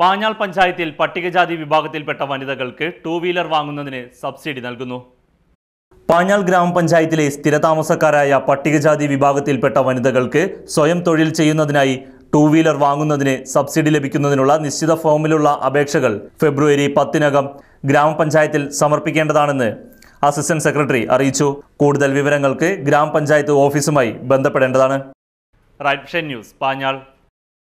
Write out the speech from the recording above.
പാഞ്ഞാൾ പഞ്ചായത്തിൽ പട്ടികജാതി വിഭാഗത്തിൽപ്പെട്ട വനിതകൾക്ക് ടൂ വീലർ വാങ്ങുന്നതിന് സബ്സിഡി നൽകുന്നു. പാഞ്ഞാൾ ഗ്രാമപഞ്ചായത്തിലെ സ്ഥിരതാമസക്കാരായ പട്ടികജാതി വിഭാഗത്തിൽപ്പെട്ട വനിതകൾക്ക് സ്വയം തൊഴിൽ ചെയ്യുന്നതിനായി ടൂ വീലർ വാങ്ങുന്നതിന് സബ്സിഡി ലഭിക്കുന്നതിനുള്ള നിശ്ചിത ഫോമിലുള്ള അപേക്ഷകൾ ഫെബ്രുവരി പത്തിനകം ഗ്രാമപഞ്ചായത്തിൽ സമർപ്പിക്കേണ്ടതാണെന്ന് അസിസ്റ്റന്റ് സെക്രട്ടറി അറിയിച്ചു. കൂടുതൽ വിവരങ്ങൾക്ക് ഗ്രാമപഞ്ചായത്ത് ഓഫീസുമായി ബന്ധപ്പെടേണ്ടതാണ്. Right news Panjal.